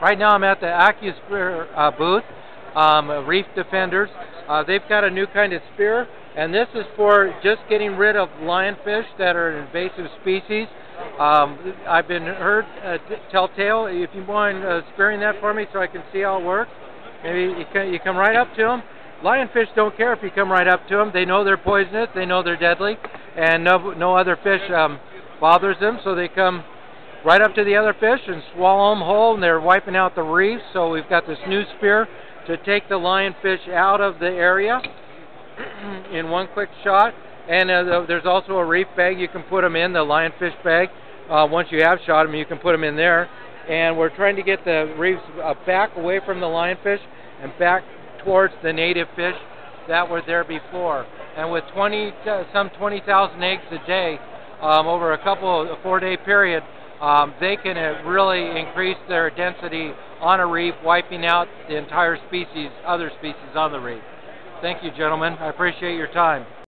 Right now I'm at the AcuSpear uh, booth, um, Reef Defenders. Uh, they've got a new kind of spear, and this is for just getting rid of lionfish that are an invasive species. Um, I've been heard uh, telltale. If you mind uh, spearing that for me so I can see how it works, maybe you come right up to them. Lionfish don't care if you come right up to them. They know they're poisonous. They know they're deadly, and no, no other fish um, bothers them, so they come right up to the other fish and swallow them whole, and they're wiping out the reef. So we've got this new spear to take the lionfish out of the area in one quick shot. And uh, there's also a reef bag you can put them in, the lionfish bag. Uh, once you have shot them, you can put them in there. And we're trying to get the reefs uh, back away from the lionfish and back towards the native fish that were there before. And with 20, uh, some 20,000 eggs a day um, over a couple, a four-day period, um, they can uh, really increase their density on a reef, wiping out the entire species, other species on the reef. Thank you, gentlemen. I appreciate your time.